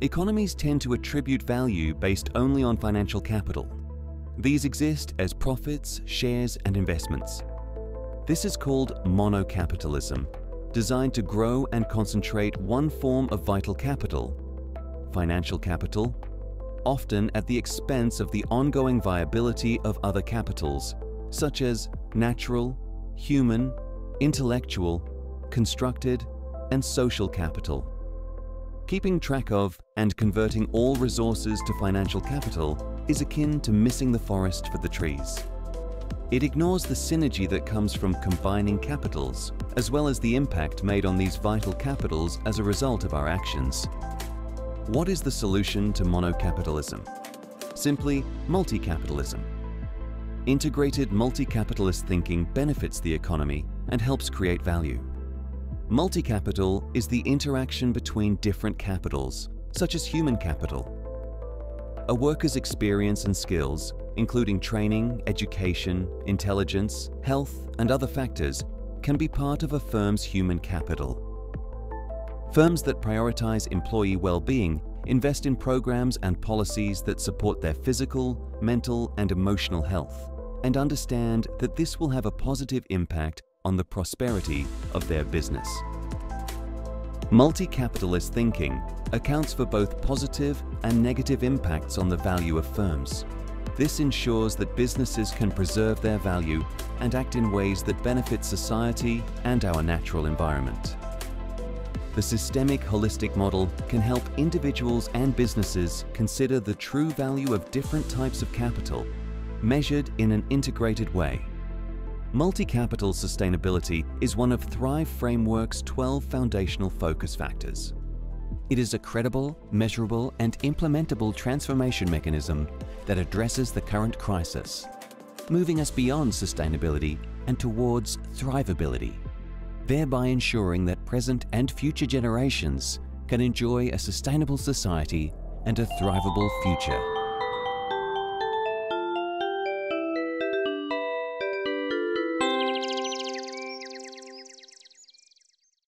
Economies tend to attribute value based only on financial capital. These exist as profits, shares, and investments. This is called monocapitalism, designed to grow and concentrate one form of vital capital, financial capital, often at the expense of the ongoing viability of other capitals, such as natural, human, intellectual, constructed, and social capital. Keeping track of and converting all resources to financial capital is akin to missing the forest for the trees. It ignores the synergy that comes from combining capitals, as well as the impact made on these vital capitals as a result of our actions. What is the solution to monocapitalism? Simply multi-capitalism. Integrated multi-capitalist thinking benefits the economy and helps create value. Multi-capital is the interaction between different capitals, such as human capital. A worker's experience and skills, including training, education, intelligence, health, and other factors, can be part of a firm's human capital. Firms that prioritize employee well-being invest in programs and policies that support their physical, mental, and emotional health, and understand that this will have a positive impact on the prosperity of their business. Multi-capitalist thinking accounts for both positive and negative impacts on the value of firms. This ensures that businesses can preserve their value and act in ways that benefit society and our natural environment. The systemic holistic model can help individuals and businesses consider the true value of different types of capital, measured in an integrated way. Multi-capital sustainability is one of Thrive Framework's 12 foundational focus factors. It is a credible, measurable and implementable transformation mechanism that addresses the current crisis, moving us beyond sustainability and towards thrivability, thereby ensuring that present and future generations can enjoy a sustainable society and a thrivable future.